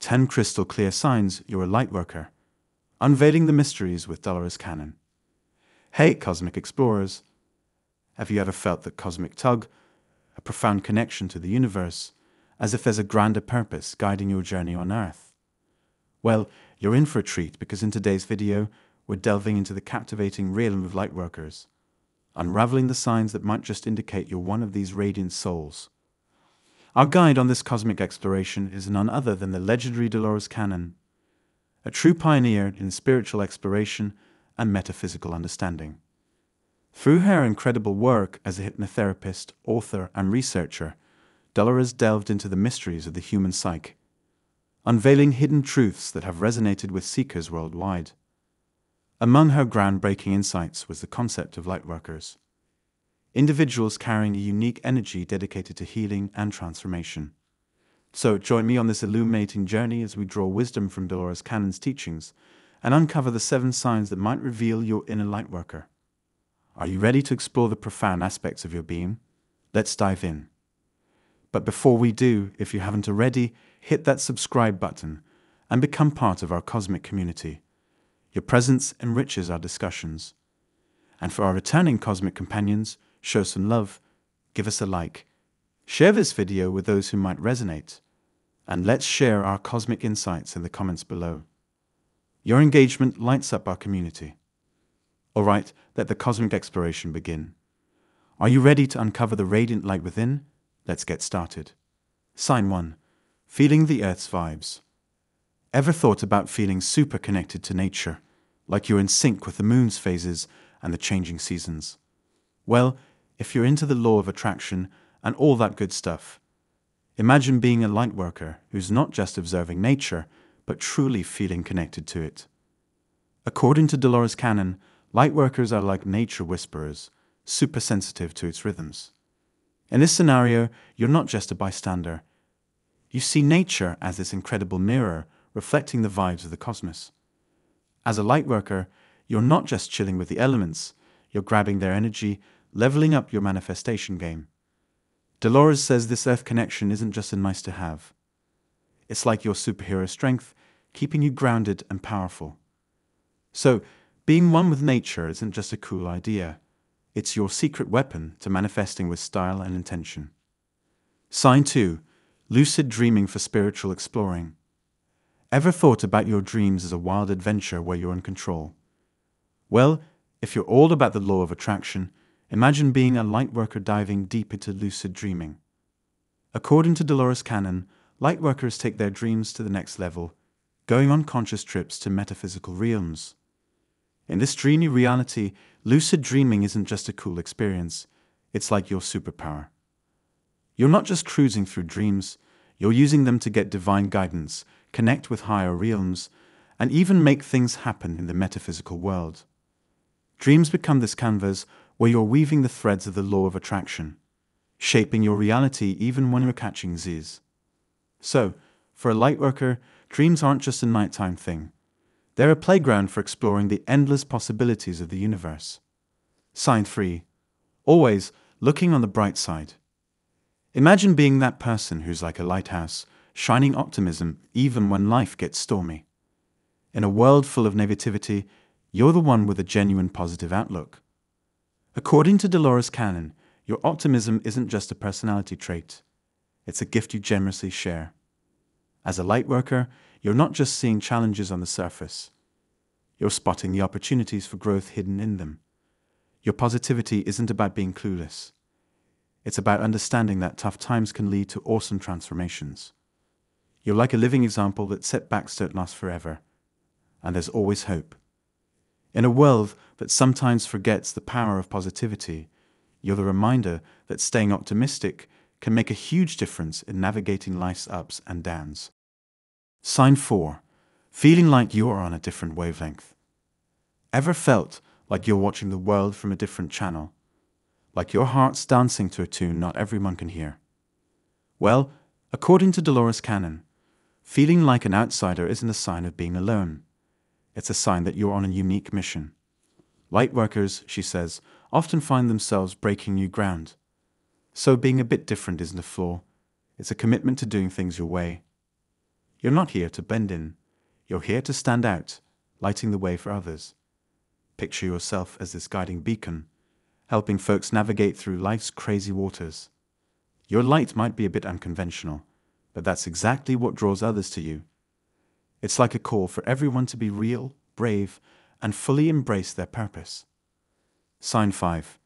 10 crystal clear signs you're a light worker, unveiling the mysteries with Dolores Cannon. Hey, cosmic explorers! Have you ever felt that cosmic tug, a profound connection to the universe, as if there's a grander purpose guiding your journey on Earth? Well, you're in for a treat because in today's video, we're delving into the captivating realm of lightworkers, unraveling the signs that might just indicate you're one of these radiant souls. Our guide on this cosmic exploration is none other than the legendary Dolores Cannon, a true pioneer in spiritual exploration and metaphysical understanding. Through her incredible work as a hypnotherapist, author, and researcher, Dolores delved into the mysteries of the human psyche, unveiling hidden truths that have resonated with seekers worldwide. Among her groundbreaking insights was the concept of lightworkers, individuals carrying a unique energy dedicated to healing and transformation. So join me on this illuminating journey as we draw wisdom from Dolores Cannon's teachings and uncover the seven signs that might reveal your inner lightworker. Are you ready to explore the profound aspects of your being? Let's dive in. But before we do, if you haven't already, hit that subscribe button and become part of our cosmic community. Your presence enriches our discussions. And for our returning cosmic companions, show some love, give us a like, share this video with those who might resonate, and let's share our cosmic insights in the comments below. Your engagement lights up our community. All right, let the cosmic exploration begin. Are you ready to uncover the radiant light within? Let's get started. Sign 1 Feeling the Earth's Vibes. Ever thought about feeling super connected to nature, like you're in sync with the moon's phases and the changing seasons? Well, if you're into the law of attraction and all that good stuff, imagine being a light worker who's not just observing nature, but truly feeling connected to it. According to Dolores Cannon, light workers are like nature whisperers, super sensitive to its rhythms. In this scenario, you're not just a bystander. You see nature as this incredible mirror reflecting the vibes of the cosmos. As a light worker, you're not just chilling with the elements, you're grabbing their energy, leveling up your manifestation game. Dolores says this earth connection isn't just a nice to have. It's like your superhero strength, keeping you grounded and powerful. So, being one with nature isn't just a cool idea, it's your secret weapon to manifesting with style and intention. Sign 2 Lucid Dreaming for Spiritual Exploring. Ever thought about your dreams as a wild adventure where you're in control? Well, if you're all about the law of attraction, imagine being a light worker diving deep into lucid dreaming. According to Dolores Cannon, light workers take their dreams to the next level, going on conscious trips to metaphysical realms. In this dreamy reality, lucid dreaming isn't just a cool experience, it's like your superpower. You're not just cruising through dreams, you're using them to get divine guidance connect with higher realms, and even make things happen in the metaphysical world. Dreams become this canvas where you're weaving the threads of the law of attraction, shaping your reality even when you're catching Z's. So, for a lightworker, dreams aren't just a nighttime thing. They're a playground for exploring the endless possibilities of the universe. Sign 3. Always looking on the bright side. Imagine being that person who's like a lighthouse, shining optimism even when life gets stormy. In a world full of negativity, you're the one with a genuine positive outlook. According to Dolores Cannon, your optimism isn't just a personality trait, it's a gift you generously share. As a light worker, you're not just seeing challenges on the surface, you're spotting the opportunities for growth hidden in them. Your positivity isn't about being clueless. It's about understanding that tough times can lead to awesome transformations. You're like a living example that setbacks don't last forever, and there's always hope. In a world that sometimes forgets the power of positivity, you're the reminder that staying optimistic can make a huge difference in navigating life's ups and downs. Sign 4 Feeling like you're on a different wavelength. Ever felt like you're watching the world from a different channel? Like your heart's dancing to a tune not everyone can hear? Well, according to Dolores Cannon, Feeling like an outsider isn't a sign of being alone. It's a sign that you're on a unique mission. Light workers, she says, often find themselves breaking new ground. So being a bit different isn't a flaw, it's a commitment to doing things your way. You're not here to bend in. You're here to stand out, lighting the way for others. Picture yourself as this guiding beacon, helping folks navigate through life's crazy waters. Your light might be a bit unconventional, but that's exactly what draws others to you. It's like a call for everyone to be real, brave, and fully embrace their purpose. Sign 5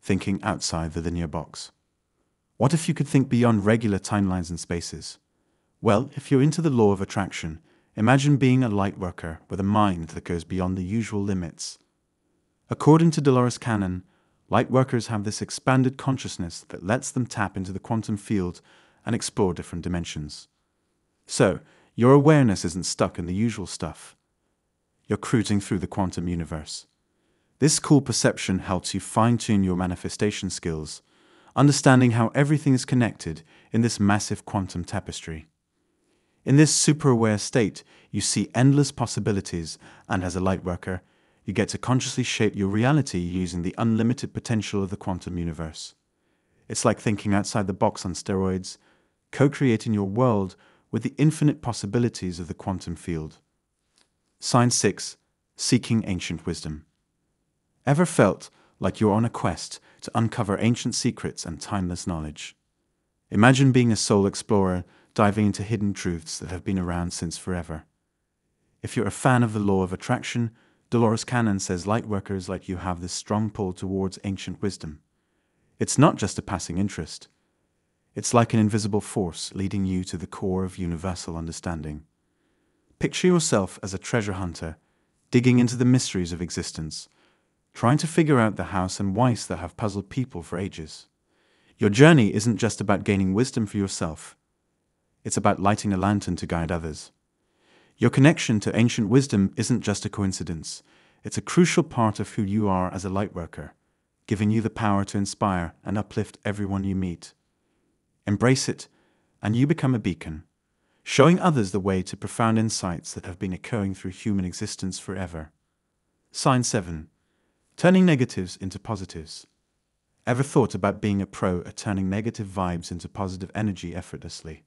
Thinking outside the linear box. What if you could think beyond regular timelines and spaces? Well, if you're into the law of attraction, imagine being a light worker with a mind that goes beyond the usual limits. According to Dolores Cannon, light workers have this expanded consciousness that lets them tap into the quantum field and explore different dimensions. So, your awareness isn't stuck in the usual stuff. You're cruising through the quantum universe. This cool perception helps you fine tune your manifestation skills, understanding how everything is connected in this massive quantum tapestry. In this super aware state, you see endless possibilities, and as a light worker, you get to consciously shape your reality using the unlimited potential of the quantum universe. It's like thinking outside the box on steroids, co creating your world with the infinite possibilities of the quantum field. Sign 6 Seeking Ancient Wisdom. Ever felt like you're on a quest to uncover ancient secrets and timeless knowledge? Imagine being a soul explorer diving into hidden truths that have been around since forever. If you're a fan of the law of attraction, Dolores Cannon says lightworkers like you have this strong pull towards ancient wisdom. It's not just a passing interest. It's like an invisible force leading you to the core of universal understanding. Picture yourself as a treasure hunter, digging into the mysteries of existence, trying to figure out the house and whys that have puzzled people for ages. Your journey isn't just about gaining wisdom for yourself, it's about lighting a lantern to guide others. Your connection to ancient wisdom isn't just a coincidence, it's a crucial part of who you are as a lightworker, giving you the power to inspire and uplift everyone you meet. Embrace it, and you become a beacon, showing others the way to profound insights that have been echoing through human existence forever. Sign 7 Turning negatives into positives. Ever thought about being a pro at turning negative vibes into positive energy effortlessly?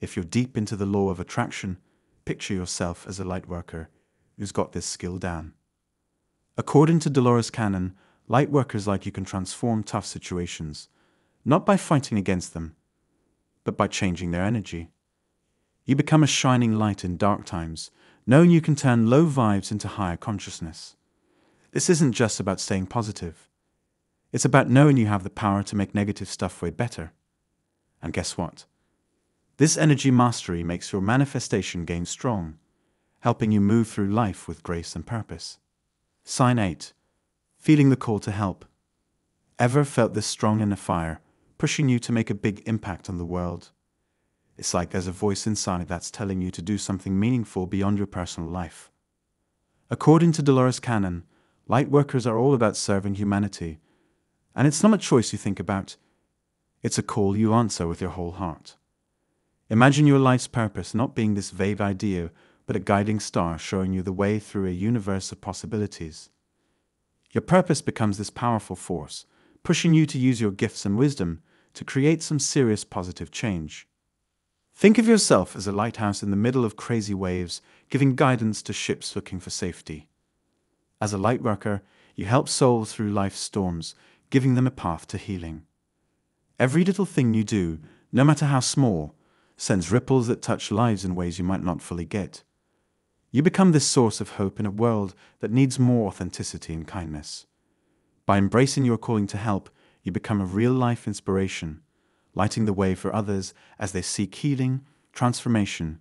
If you're deep into the law of attraction, picture yourself as a light worker who's got this skill down. According to Dolores Cannon, light workers like you can transform tough situations, not by fighting against them, but by changing their energy. You become a shining light in dark times, knowing you can turn low vibes into higher consciousness. This isn't just about staying positive. It's about knowing you have the power to make negative stuff way better. And guess what? This energy mastery makes your manifestation game strong, helping you move through life with grace and purpose. Sign 8 Feeling the call to help. Ever felt this strong in a fire, pushing you to make a big impact on the world? It's like there's a voice inside that's telling you to do something meaningful beyond your personal life. According to Dolores Cannon, light workers are all about serving humanity, and it's not a choice you think about, it's a call you answer with your whole heart. Imagine your life's purpose not being this vague idea, but a guiding star showing you the way through a universe of possibilities. Your purpose becomes this powerful force, pushing you to use your gifts and wisdom to create some serious positive change. Think of yourself as a lighthouse in the middle of crazy waves, giving guidance to ships looking for safety. As a light worker, you help souls through life's storms, giving them a path to healing. Every little thing you do, no matter how small, sends ripples that touch lives in ways you might not fully get. You become this source of hope in a world that needs more authenticity and kindness. By embracing your calling to help, you become a real life inspiration, lighting the way for others as they seek healing, transformation,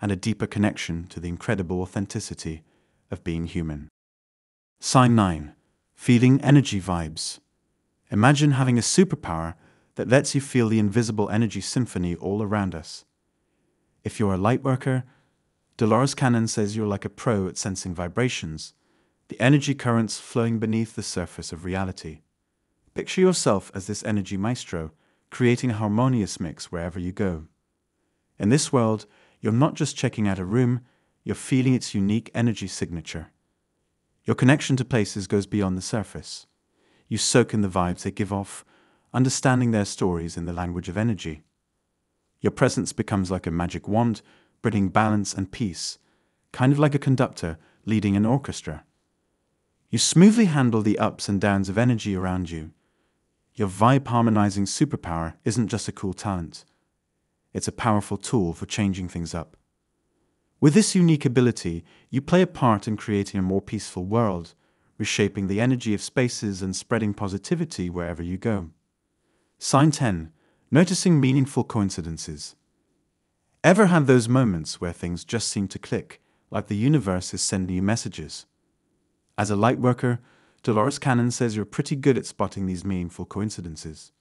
and a deeper connection to the incredible authenticity of being human. Sign 9 Feeling Energy Vibes. Imagine having a superpower that lets you feel the invisible energy symphony all around us. If you're a light worker, Dolores Cannon says you're like a pro at sensing vibrations, the energy currents flowing beneath the surface of reality. Picture yourself as this energy maestro, creating a harmonious mix wherever you go. In this world, you're not just checking out a room, you're feeling its unique energy signature. Your connection to places goes beyond the surface. You soak in the vibes they give off, understanding their stories in the language of energy. Your presence becomes like a magic wand, bringing balance and peace, kind of like a conductor leading an orchestra. You smoothly handle the ups and downs of energy around you. Your vibe harmonizing superpower isn't just a cool talent, it's a powerful tool for changing things up. With this unique ability, you play a part in creating a more peaceful world, reshaping the energy of spaces and spreading positivity wherever you go. Sign 10 Noticing meaningful coincidences. Ever had those moments where things just seem to click, like the universe is sending you messages? As a light worker, Dolores Cannon says you're pretty good at spotting these meaningful coincidences.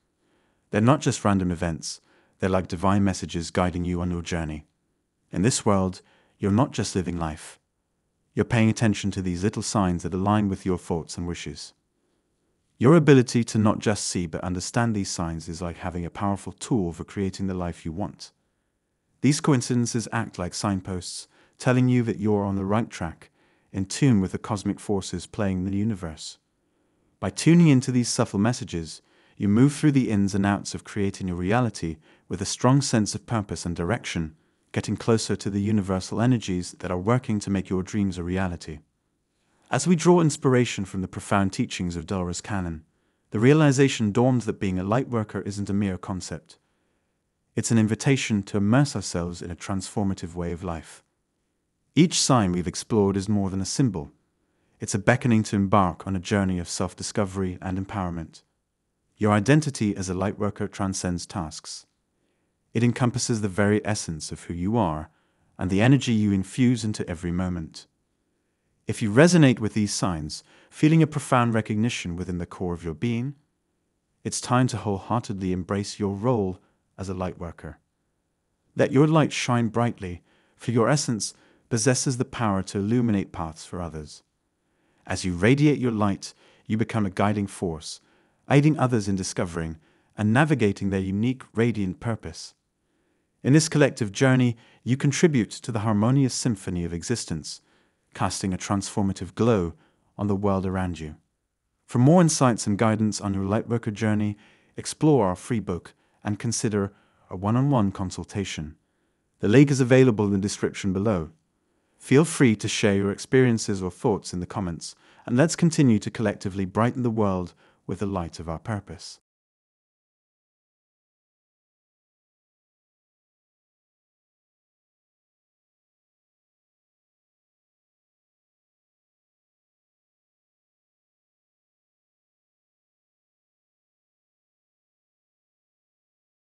They're not just random events, they're like divine messages guiding you on your journey. In this world, you're not just living life. You're paying attention to these little signs that align with your thoughts and wishes. Your ability to not just see but understand these signs is like having a powerful tool for creating the life you want. These coincidences act like signposts, telling you that you're on the right track, in tune with the cosmic forces playing the universe. By tuning into these subtle messages, you move through the ins and outs of creating your reality with a strong sense of purpose and direction getting closer to the universal energies that are working to make your dreams a reality. As we draw inspiration from the profound teachings of Dolores Cannon, the realization dawns that being a light worker isn't a mere concept. It's an invitation to immerse ourselves in a transformative way of life. Each sign we've explored is more than a symbol. It's a beckoning to embark on a journey of self discovery and empowerment. Your identity as a light worker transcends tasks. It encompasses the very essence of who you are and the energy you infuse into every moment. If you resonate with these signs, feeling a profound recognition within the core of your being, it's time to wholeheartedly embrace your role as a light worker. Let your light shine brightly, for your essence possesses the power to illuminate paths for others. As you radiate your light, you become a guiding force, aiding others in discovering and navigating their unique radiant purpose. In this collective journey, you contribute to the harmonious symphony of existence, casting a transformative glow on the world around you. For more insights and guidance on your Lightworker journey, explore our free book and consider a one on one consultation. The link is available in the description below. Feel free to share your experiences or thoughts in the comments, and let's continue to collectively brighten the world with the light of our purpose.